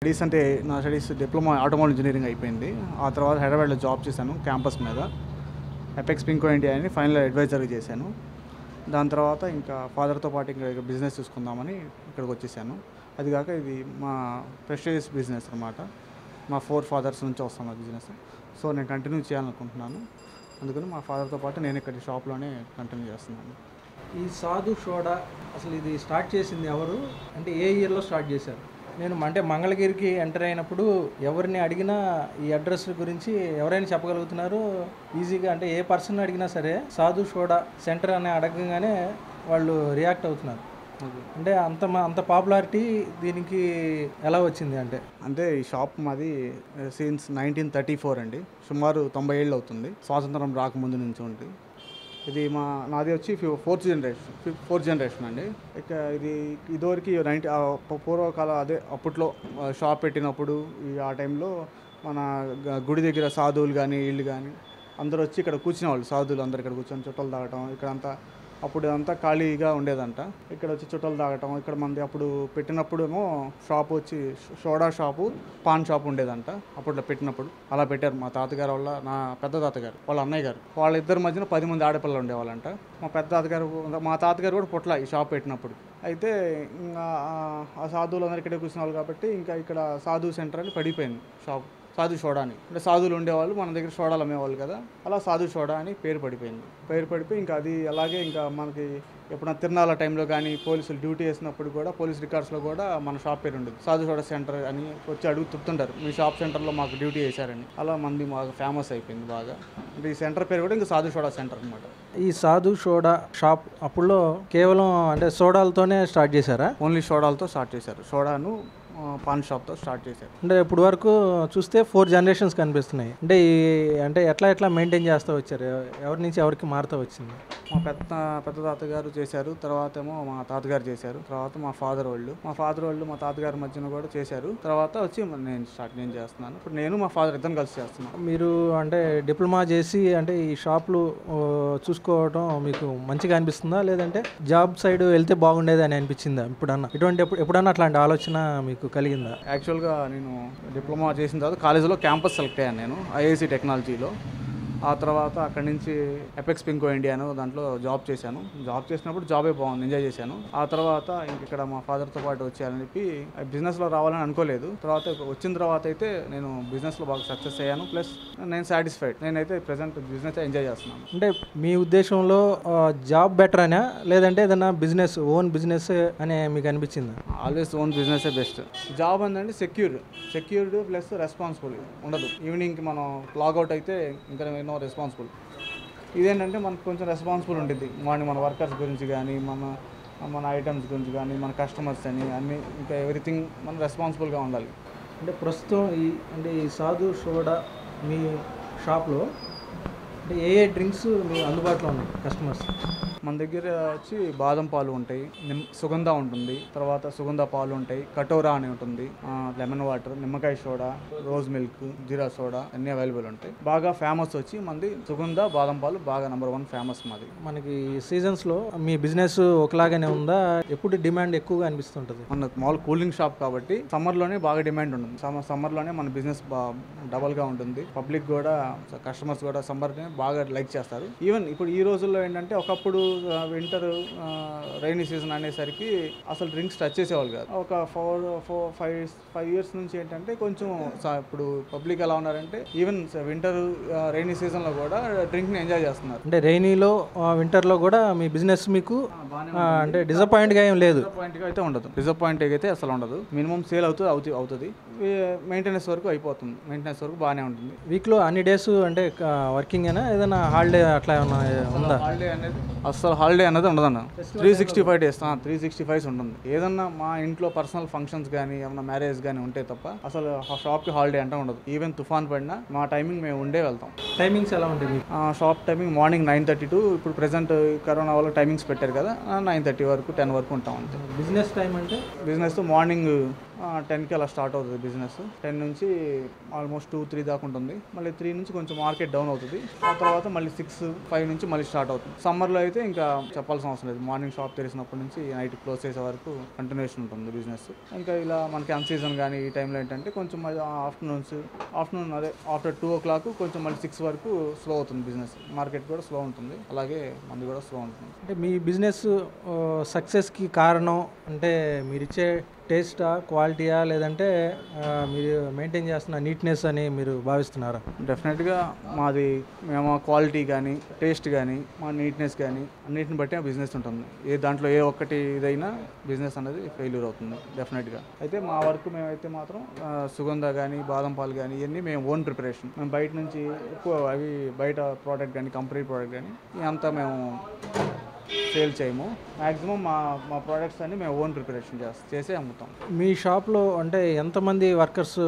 Studies అంటే నా studies diploma automobile engineering అయిపోయింది. ఆ తర్వాత హైదరాబాద్లో జాబ్ చేశాను క్యాంపస్ మీద. ఎపెక్స్ పింకో ఇండియా అని ఫైనల్ అడ్వైజర్గా చేశాను. దాని తర్వాత ఇంకా ఫాదర్తో పాటు ఇంకా బిజినెస్ చూసుకుందామని ఇక్కడికి వచ్చేసాను. అది కాక ఇది మా ప్రెస్టేజియస్ బిజినెస్ అనమాట మా ఫోర్ ఫాదర్స్ నుంచి వస్తాం ఆ బిజినెస్. సో నేను కంటిన్యూ చేయాలనుకుంటున్నాను. అందుకని మా ఫాదర్తో పాటు నేను ఇక్కడ షాప్లోనే కంటిన్యూ చేస్తున్నాను. ఈ సాధు షోడా అసలు ఇది స్టార్ట్ చేసింది ఎవరు? అంటే ఏ ఇయర్లో స్టార్ట్ చేశారు? నేను అంటే మంగళగిరికి ఎంటర్ అయినప్పుడు ఎవరిని అడిగినా ఈ అడ్రస్ గురించి ఎవరైనా చెప్పగలుగుతున్నారు ఈజీగా అంటే ఏ పర్సన్ అడిగినా సరే సాధు సోడా సెంటర్ అని అడగగానే వాళ్ళు రియాక్ట్ అవుతున్నారు. అంటే అంత అంత పాపులారిటీ దీనికి ఎలా వచ్చింది అంటే? అంటే ఈ షాప్ మాది సిన్స్ నైన్టీన్ థర్టీ ఫోర్ అండి. సుమారు తొంభై ఏళ్ళు అవుతుంది. స్వాతంత్రం రాకముందు నుంచి ఉంది ఇది మా నాది వచ్చి ఫోర్త్ జనరేషన్ ఫోర్త్ జనరేషన్ అండి. ఇక ఇది ఇదివరకు నైన్టీ పూర్వకాల అదే అప్పట్లో షాప్ పెట్టినప్పుడు ఈ ఆ టైంలో మన గుడి దగ్గర సాధువులు కానీ వీళ్ళు కానీ అందరూ వచ్చి ఇక్కడ కూర్చునేవాళ్ళు. సాధువులు అందరు ఇక్కడ కూర్చొని చుట్టాలు తాగటం ఇక్కడ అంతా అప్పుడు అంతా ఖాళీగా ఉండేదంట. ఇక్కడ వచ్చి చుట్టలు తాగటం ఇక్కడ మంది అప్పుడు పెట్టినప్పుడు ఏమో షాప్ వచ్చి సోడా షాపు పాన్ షాప్ ఉండేదంట. అప్పట్లో పెట్టినప్పుడు. అలా పెట్టారు మా తాతగారు వాళ్ళ నా పెద్ద తాతగారు వాళ్ళ అన్నయ్య గారు. వాళ్ళ ఇద్దరి మధ్యన పది మంది ఆడపిల్లలు ఉండేవాళ్ళంట. మా పెద్ద తాతగారు మా తాతగారు కూడా పొట్ల ఈ షాప్ పెట్టినప్పుడు. అయితే ఇంకా ఆ- సాధువులు అందరూ ఇక్కడే కూర్చున్నారు కాబట్టి ఇంకా ఇక్కడ సాధువు సెంటర్ అని పడిపోయింది షాప్. సాధు సోడా అని. అంటే సాధువులు ఉండేవాళ్ళు మన దగ్గర సోడాలు అమ్మేవాళ్ళు కదా. అలా సాధు సోడా అని పేరు పడిపోయింది. పేరు పడిపోయి ఇంకా అది అలాగే ఇంకా మనకి ఎప్పుడైనా తిరునాళ్ళ టైంలో కానీ పోలీసులు డ్యూటీ వేసినప్పుడు కూడా పోలీస్ రికార్డ్స్లో కూడా మన షాప్ పేరు ఉండేది. సాధు సోడా సెంటర్ అని వచ్చి అడుగు చెప్తుంటారు మీ షాప్ సెంటర్లో మాకు డ్యూటీ వేశారని. అలా మంది బాగా ఫేమస్ అయిపోయింది బాగా. అంటే ఈ సెంటర్ పేరు కూడా ఇంకా సాధు సోడా సెంటర్ అనమాట ఈ సాధు సోడా షాప్ అప్పుడులో కేవలం అంటే సోడాలతోనే స్టార్ట్ చేశారా? ఓన్లీ సోడాలతో స్టార్ట్ చేశారు. సోడాను పాన్ షాప్తో స్టార్ట్ చేశారు. అంటే ఇప్పుడు వరకు చూస్తే ఫోర్ జనరేషన్స్ కనిపిస్తున్నాయి. అంటే ఈ అంటే ఎట్లా ఎట్లా మెయింటైన్ చేస్తూ వచ్చారు? ఎవ- ఎవరి నుంచి ఎవరికి మారుతూ వచ్చింది? మా పెద్ద పెద్ద తాతగారు చేశారు. తర్వాత ఏమో మా తాతగారు చేశారు. తర్వాత మా ఫాదర్ వాళ్ళు. మా ఫాదర్ వాళ్ళు మా తాతగారి మధ్యన కూడా చేశారు. తర్వాత వచ్చి నేను స్టార్ట్ నేను చేస్తున్నాను. ఇప్పుడు నేను మా ఫాదర్ ఇద్దరం కలిసి చేస్తున్నాను మీరు అంటే డిప్లొమా చేసి అంటే ఈ షాపులు చూసుకోవడం మీకు మంచిగా అనిపిస్తుందా? లేదంటే జాబ్ సైడ్ వెళ్తే బాగుండేది అని అనిపించిందా? ఇప్పుడన్నా ఇటువంటి ఎప్పుడు ఎప్పుడన్నా అట్లాంటి ఆలోచన మీకు కలిగిందా? యాక్చువల్గా నేను డిప్లొమా చేసిన తర్వాత కాలేజీలో క్యాంపస్ సెలెక్ట్ అయ్యాను నేను ఐఐసి టెక్నాలజీలో. ఆ తర్వాత అక్కడి నుంచి ఎపెక్స్ పింకో ఇండియాను దాంట్లో జాబ్ చేశాను. జాబ్ చేసినప్పుడు జాబే బాగుంది ఎంజాయ్ చేశాను. ఆ తర్వాత ఇంక ఇక్కడ మా ఫాదర్తో పాటు వచ్చారని చెప్పి బిజినెస్లో రావాలని అనుకోలేదు. తర్వాత వచ్చిన తర్వాత అయితే నేను బిజినెస్లో బాగా సక్సెస్ అయ్యాను. ప్లస్ నేను సాటిస్ఫైడ్ నేనైతే ప్రజెంట్ బిజినెస్ ఎంజాయ్ చేస్తున్నాను. అంటే మీ ఉద్దేశంలో జాబ్ బెటర్ అనా? లేదంటే ఏదైనా బిజినెస్ ఓన్ బిజినెస్ అనే మీకు అనిపించిందా? Always own business best job ఏంటంటే సెక్యూర్ సెక్యూర్డ్ ప్లస్ రెస్పాన్సిబుల్ ఉండదు. ఈవినింగ్కి మనం లాగౌట్ అయితే ఇంకా ఎన్నో రెస్పాన్సిబుల్ ఇదేంటంటే మనకు కొంచెం రెస్పాన్సిబుల్ ఉంటుంది మార్నింగ్ మన వర్కర్స్ గురించి కానీ మన మన ఐటమ్స్ గురించి కానీ మన కస్టమర్స్ అని అన్నీ ఇంకా ఎవ్రీథింగ్ మనం రెస్పాన్సిబుల్గా ఉండాలి. అంటే ప్రస్తుతం ఈ అంటే ఈ సాధు సోడా మీ షాప్లో అంటే ఏ ఏ డ్రింక్స్ మీ అందుబాటులో ఉన్నాయి కస్టమర్స్ మన దగ్గర వచ్చి బాదం పాలు ఉంటాయి నిమ్ సుగంధ ఉంటుంది తర్వాత సుగంధ పాలు ఉంటాయి కటోరా అని ఉంటుంది లెమన్ వాటర్ నిమ్మకాయ soda rose milk jeera soda అన్నీ అవైలబుల్ ఉంటాయి. బాగా ఫేమస్ వచ్చి మంది సుగంధ బాదం పాలు బాగా నెంబర్ వన్ ఫేమస్ మాది. మనకి సీజన్స్లో మీ బిజినెస్ ఒకలాగానే ఉందా? ఎప్పుడు డిమాండ్ ఎక్కువగా అనిపిస్తుంటుంది? మన మామూలు కూలింగ్ షాప్ కాబట్టి సమ్మర్లోనే బాగా డిమాండ్ ఉంటుంది. సమ్మర్ సమ్మర్లోనే మన బిజినెస్ బా డబల్గా ఉంటుంది. పబ్లిక్ కూడా కస్టమర్స్ కూడా సమ్మర్ని బాగా లైక్ చేస్తారు. ఈవెన్ ఇప్పుడు ఈ రోజుల్లో ఏంటంటే ఒకప్పుడు వింటర్ రైనీ సీజన్ అనేసరికి అసలు డ్రింక్స్ టచ్ చేసేవాళ్ళు కాదు. ఒక four four five five years నుంచి ఏంటంటే కొంచెం స- ఇప్పుడు పబ్లిక్ ఎలా ఉన్నారంటే ఈవెన్ వింటర్ రైనీ సీజన్లో కూడా డ్రింక్ని ఎంజాయ్ చేస్తున్నారు. అంటే రైనీలో వింటర్లో కూడా మీ బిజినెస్ మీకు అంటే డిసప్పాయింట్గా ఏం లేదు. డిసప్పాయింట్గా అయితే ఉండదు. డిసప్పాయింట్ అయితే అసలు ఉండదు. మినిమం సేల్ అవుతుంది అవుతుంది. అవుతుంది మెయింటెనెన్స్ వరకు అయిపోతుంది. మెయింటెనెన్స్ వరకు బాగానే ఉంటుంది. వీక్లో అన్ని డేస్ అంటే వర్కింగ్ అయినా ఏదైనా హాలిడే అట్లా ఏమన్నా ఉందా? హాలిడే అనేది అసలు హాలిడే అనేది ఉండదన్న. Three sixty five days three sixty fives ఉంటుంది. ఏదన్నా మా ఇంట్లో పర్సనల్ ఫంక్షన్స్ కానీ ఏమన్నా మ్యారేజ్ కానీ ఉంటే తప్ప అసలు షాప్కి హాలిడే అంటే ఉండదు. ఈవెన్ తుఫాన్ పడినా మా టైమింగ్ మేము ఉండే వెళ్తాం. టైమింగ్స్ ఎలా ఆ shop timing morning nine thirty to ఇప్పుడు ప్రెసెంట్ కరోనా వల్ల టైమింగ్స్ పెట్టారు కదా నైన్ థర్టీ వరకు టెన్ వరకు ఉంటాం అంతే. బిజినెస్ టైం అంటే? బిజినెస్ మార్నింగ్ టెన్కి అలా స్టార్ట్ అవుతుంది బిజినెస్. టెన్ నుంచి ఆల్మోస్ట్ టూ త్రీ దాకా ఉంటుంది. మళ్ళీ త్రీ నుంచి కొంచెం మార్కెట్ డౌన్ అవుతుంది. ఆ తర్వాత మళ్ళీ సిక్స్ ఫైవ్ నుంచి మళ్ళీ స్టార్ట్ అవుతుంది. సమ్మర్లో అయితే ఇంకా చెప్పాల్సిన అవసరం లేదు. మార్నింగ్ షాప్ తెరిచినప్పటి నుంచి నైట్ క్లోజ్ చేసే వరకు కంటిన్యూషన్ ఉంటుంది బిజినెస్. ఇంకా ఇలా మనకి అన్ సీజన్ కానీ ఈ టైంలో ఏంటంటే కొంచెం ఆఫ్టర్నూన్స్ ఆఫ్టర్నూన్ అదే ఆఫ్టర్ టూ ఓ క్లాక్ కొంచెం మళ్ళీ సిక్స్ వరకు స్లో అవుతుంది బిజినెస్. మార్కెట్ కూడా స్లో ఉంటుంది. అలాగే మంది కూడా స్లో ఉంటుంది. అంటే మీ బిజినెస్ సక్సెస్కి కారణం అంటే మీరు ఇచ్చే టేస్టా క్వాలిటీయా లేదంటే మీరు మెయింటైన్ చేస్తున్న నీట్నెస్ అని మీరు భావిస్తున్నారా? డెఫినెట్గా మాది మేము క్వాలిటీ కానీ టేస్ట్ కానీ మా నీట్నెస్ కానీ అన్నిటిని బట్టి ఆ బిజినెస్ ఉంటుంది. ఏ దాంట్లో ఏ ఒక్కటి ఇదైనా బిజినెస్ అనేది ఫెయిల్యూర్ అవుతుంది డెఫినెట్గా. అయితే మా వర్క్ మేమైతే మాత్రం సుగంధ కానీ బాదం పాలు కానీ ఇవన్నీ మేము ఓన్ ప్రిపరేషన్. మేము బయట నుంచి ఎక్కువ అవి బయట ప్రోడక్ట్ కానీ కంపెనీ ప్రోడక్ట్ కానీ అంతా మేము సేల్ చేయము. మ్యాక్సిమం మా మా ప్రోడక్ట్స్ అన్ని మేము ఓన్ ప్రిపరేషన్ చేస్తాం చేసి అమ్ముతాం. మీ షాప్లో అంటే ఎంతమంది వర్కర్స్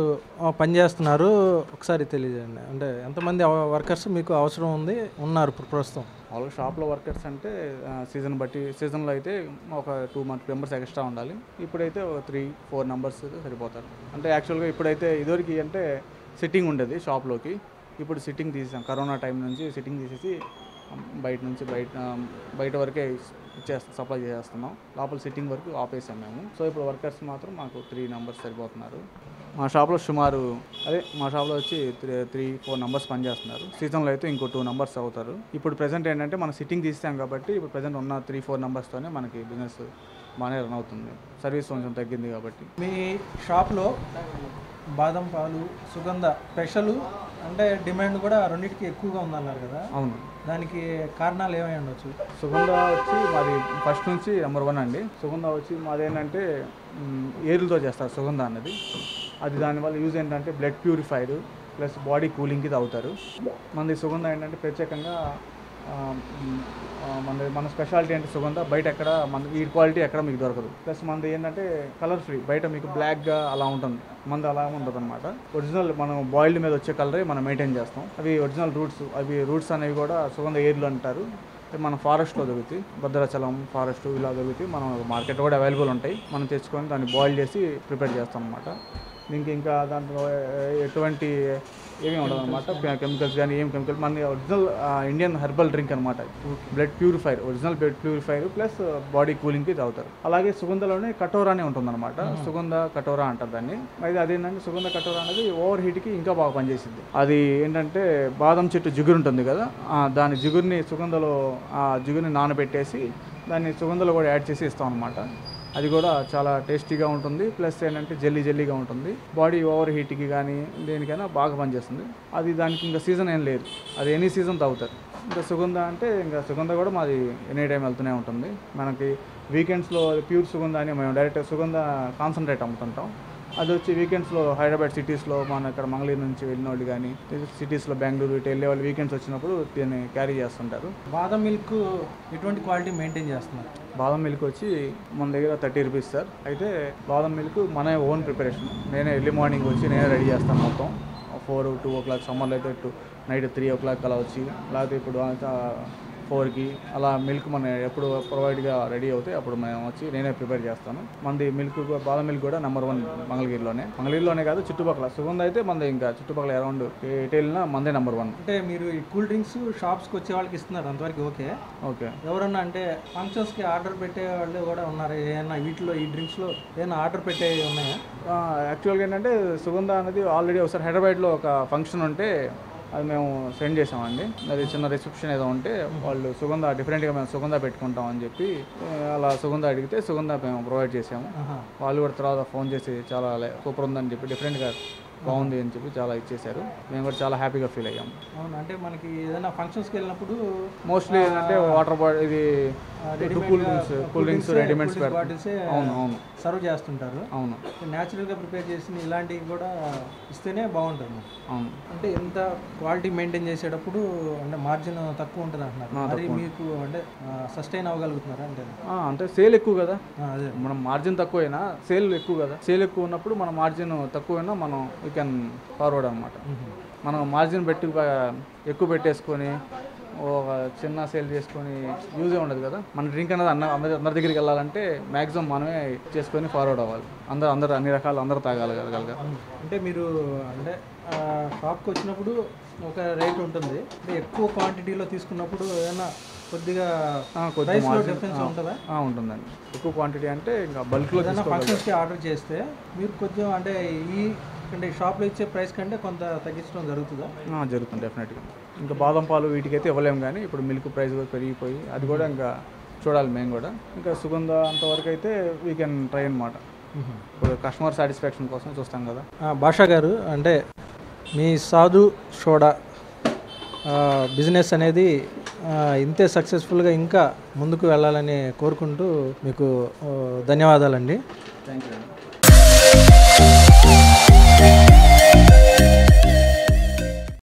పనిచేస్తున్నారు ఒకసారి తెలియజేయండి. అంటే ఎంతమంది వర్కర్స్ మీకు అవసరం ఉంది ఉన్నారు ఇప్పుడు ప్రస్తుతం? మామూలుగా షాప్లో వర్కర్స్ అంటే సీజన్ బట్టి సీజన్లో అయితే ఒక టూ మంత్ మెంబర్స్ ఎక్స్ట్రా ఉండాలి. ఇప్పుడైతే ఒక త్రీ ఫోర్ మెంబర్స్ సరిపోతారు. అంటే యాక్చువల్గా ఇప్పుడైతే ఇదివరకు అంటే సిట్టింగ్ ఉండేది షాప్లోకి. ఇప్పుడు సిట్టింగ్ తీసేసాం. కరోనా టైం నుంచి సిట్టింగ్ తీసేసి బయట నుంచి బయట బయట వరకే ఇచ్చేస్తాం సప్లై చేసేస్తున్నాం. లోపల సిట్టింగ్ వరకు ఆపేసాం మేము. సో ఇప్పుడు వర్కర్స్ మాత్రం మాకు త్రీ నెంబర్స్ సరిపోతున్నారు. మా షాప్లో సుమారు అదే మా షాప్లో వచ్చి త్రీ త్రీ ఫోర్ నెంబర్స్ పనిచేస్తున్నారు. సీజన్లో అయితే ఇంకో టూ నెంబర్స్ అవుతారు. ఇప్పుడు ప్రజెంట్ ఏంటంటే మనం సిట్టింగ్ తీస్తాం కాబట్టి ఇప్పుడు ప్రజెంట్ ఉన్న త్రీ ఫోర్ నెంబర్స్తోనే మనకి బిజినెస్ బాగానే రన్ అవుతుంది. సర్వీస్ కొంచెం తగ్గింది కాబట్టి. మీ షాప్లో బాదం పాలు సుగంధ స్పెషల్ అంటే డిమాండ్ కూడా రెండింటికి ఎక్కువగా ఉందన్నారు కదా. అవును. దానికి కారణాలు ఏమై ఉండొచ్చు? సుగంధ వచ్చి మాది ఫస్ట్ నుంచి నెంబర్ వన్ అండి. సుగంధ వచ్చి మాది ఏంటంటే మ్, ఏరులతో చేస్తారు సుగంధ అన్నది. అది దానివల్ల యూజ్ ఏంటంటే బ్లడ్ ప్యూరిఫైర్ ప్లస్ బాడీ కూలింగ్కి తాగుతారు. మనది సుగంధ ఏంటంటే ప్రత్యేకంగా మన మన స్పెషాలిటీ అంటే సుగంధ బయట ఎక్కడ మన ఈ క్వాలిటీ ఎక్కడ మీకు దొరకదు. ప్లస్ మనది ఏంటంటే కలర్ ఫ్రీ బయట మీకు బ్లాక్గా అలా ఉంటుంది. మనది అలా ఉండదు అనమాట ఒరిజినల్ మనం బాయిల్డ్ మీద వచ్చే కలరే మనం మెయింటైన్ చేస్తాం. అవి ఒరిజినల్ రూట్స్ అవి రూట్స్ అనేవి కూడా సుగంధ ఏర్లు అంటారు. మన ఫారెస్ట్లో దొరుకుతాయి. భద్రాచలం ఫారెస్ట్ ఇలా దొరుకుతాయి. మనం మార్కెట్ కూడా అవైలబుల్ ఉంటాయి. మనం తెచ్చుకొని దాన్ని బాయిల్ చేసి ప్రిపేర్ చేస్తాం అనమాట దీనికి ఇంకా దాంట్లో ఎటువంటి ఏమీ ఉండదు అనమాట కెమికల్స్ కానీ ఏం కెమికల్ మన ఒరిజినల్ ఇండియన్ హెర్బల్ డ్రింక్ అనమాట blood purifier original blood purifier plus body కూలింగ్కి తాగుతారు. అలాగే సుగంధలోనే కటోరా అని ఉంటుంది అనమాట సుగంధ కటోరా అంటారు దాన్ని. అయితే అదేంటంటే సుగంధ కటోరా అనేది ఓవర్ హీట్కి ఇంకా బాగా పనిచేసింది అది ఏంటంటే బాదం చెట్టు జిగురు ఉంటుంది కదా దాని జిగురిని సుగంధలో ఆ జిగురిని నానబెట్టేసి దాన్ని సుగంధలో కూడా యాడ్ చేసి ఇస్తాం అనమాట అది కూడా చాలా టేస్టీగా ఉంటుంది. ప్లస్ ఏంటంటే జల్లీ జల్లీగా ఉంటుంది. బాడీ ఓవర్ హీట్కి కానీ దేనికైనా బాగా పనిచేస్తుంది. అది దానికి ఇంకా సీజన్ ఏం లేదు. అది ఎనీ సీజన్ తాగుతారు. ఇంకా సుగంధ అంటే ఇంకా సుగంధ కూడా మాది ఎనీ టైం వెళ్తూనే ఉంటుంది. మనకి వీకెండ్స్లో ప్యూర్ సుగంధ అని మేము డైరెక్ట్ సుగంధ కాన్సన్ట్రేట్ అమ్ముతుంటాం. అది వచ్చి వీకెండ్స్లో హైదరాబాద్ సిటీస్లో మన ఇక్కడ మంగళూరు నుంచి వెళ్ళిన వాళ్ళు కానీ సిటీస్లో బెంగళూరు ఇటు వెళ్ళే వాళ్ళు వీకెండ్స్ వచ్చినప్పుడు దీన్ని క్యారీ చేస్తుంటారు. బాదం మిల్క్ ఎటువంటి క్వాలిటీ మెయింటైన్ చేస్తున్నారు? బాదం మిల్క్ వచ్చి మన దగ్గర థర్టీ రూపీస్ సార్ అయితే బాదం మిల్క్ మన ఓన్ ప్రిపరేషన్ నేనే ఎర్లీ మార్నింగ్ వచ్చి నేనే రెడీ చేస్తాను మొత్తం. ఫోర్ టూ ఓ క్లాక్ సమ్మర్లో అయితే two night three o'clock అలా వచ్చి లేకపోతే ఇప్పుడు ఫోర్కి అలా మిల్క్ మన ఎప్పుడు ప్రొవైడ్గా రెడీ అవుతాయి అప్పుడు మేము వచ్చి నేనే ప్రిపేర్ చేస్తాను. మనది మిల్క్ బాదం మిల్క్ కూడా నెంబర్ వన్ మంగళగిరిలోనే. మంగళగిరిలోనే కాదు చుట్టుపక్కల సుగంధ అయితే మనది ఇంకా చుట్టుపక్కల అరౌండ్ ఎటు వెళ్ళినా మందే నెంబర్ వన్. అంటే మీరు ఈ కూల్ డ్రింక్స్ షాప్స్కి వచ్చే వాళ్ళకి ఇస్తున్నారు అంతవరకు ఓకే. ఓకే. ఎవరన్నా అంటే ఫంక్షన్స్కి ఆర్డర్ పెట్టే వాళ్ళు కూడా ఉన్నారు? ఏమన్నా వీటిలో ఈ డ్రింక్స్లో ఏమైనా ఆర్డర్ పెట్టే ఉన్నాయా? యాక్చువల్గా ఏంటంటే సుగంధ అనేది ఆల్రెడీ ఒకసారి హైదరాబాద్లో ఒక ఫంక్షన్ ఉంటే అది మేము సెండ్ చేసామండి అది చిన్న రిసెప్షన్ ఏదో ఉంటే వాళ్ళు సుగంధ డిఫరెంట్గా మేము సుగంధ పెట్టుకుంటాం అని చెప్పి అలా సుగంధ అడిగితే సుగంధ మేము ప్రొవైడ్ చేసాము. వాళ్ళు కూడా తర్వాత ఫోన్ చేసి చాలా సూపర్ ఉందని చెప్పి డిఫరెంట్గా బాగుంది అని చెప్పి చాలా ఇచ్చేశారు. మేము కూడా చాలా హ్యాపీగా ఫీల్ అయ్యాము. అవును? అంటే మనకి ఏదైనా ఫంక్షన్స్కి వెళ్ళినప్పుడు మోస్ట్లీ ఏంటంటే వాటర్ బాటిల్ ఇది cool drinks cool drinks readymades బాటిల్సే అవును అవును. సర్వ్ చేస్తుంటారు. అవును. న్యాచురల్గా ప్రిపేర్ చేసిన ఇలాంటివి కూడా ఇస్తేనే బాగుంటుంది. అవును. అంటే ఎంత క్వాలిటీ మెయింటైన్ చేసేటప్పుడు అంటే మార్జిన్ తక్కువ ఉంటుంది అంటున్నారు. మరి మీకు అంటే సస్టైన్ అవ్వగలుగుతున్నారా అంటే? అంటే సేల్ ఎక్కువ కదా. అదే. మనం మార్జిన్ తక్కువైనా సేల్ ఎక్కువ కదా. సేల్ ఎక్కువ ఉన్నప్పుడు మన మార్జిన్ తక్కువైనా మనం వీ కెన్ ఫార్వర్డ్ అనమాట మనం మార్జిన్ పెట్టి ఎక్కువ పెట్టేసుకొని ఒక చిన్న సేల్ చేసుకొని యూజే ఉండదు కదా. మన డ్రింక్ అనేది అన్న అందరి అందరి దగ్గరికి వెళ్ళాలంటే మ్యాక్సిమం మనమే చేసుకొని ఫార్వర్డ్ అవ్వాలి. అందరూ అందరూ అన్ని రకాలు అందరూ తాగాలి కదా అంటే మీరు అంటే షాప్కి వచ్చినప్పుడు ఒక రేట్ ఉంటుంది. అంటే ఎక్కువ క్వాంటిటీలో తీసుకున్నప్పుడు ఏదైనా కొద్దిగా ఆ, కొద్ది ప్రైస్లో margin- డిఫరెన్స్ ఉంటుందా? ఆ, ఉంటుందండి. ఎక్కువ క్వాంటిటీ అంటే ఇంకా బల్క్లో ఫంక్షన్స్కి ఆర్డర్ చేస్తే మీరు కొంచెం అంటే ఈ అంటే షాప్లో ఇచ్చే ప్రైస్ కంటే కొంత తగ్గించడం జరుగుతుందా? జరుగుతుంది డెఫినెట్గా ఇంకా బాదం పాలు వీటికైతే ఇవ్వలేము కానీ ఇప్పుడు మిల్క్ ప్రైస్ కూడా పెరిగిపోయి అది కూడా ఇంకా చూడాలి మేము కూడా. ఇంకా సుగంధ అంతవరకు అయితే వీ కెన్ ట్రై అనమాట ఇప్పుడు కస్టమర్ సాటిస్ఫాక్షన్ కోసం చూస్తాం కదా. భాషా గారు అంటే మీ సాధు ఆ, బిజినెస్ అనేది ఇంతే సక్సెస్ఫుల్గా ఇంకా ముందుకు వెళ్ళాలని కోరుకుంటూ మీకు ధన్యవాదాలండి. Thank you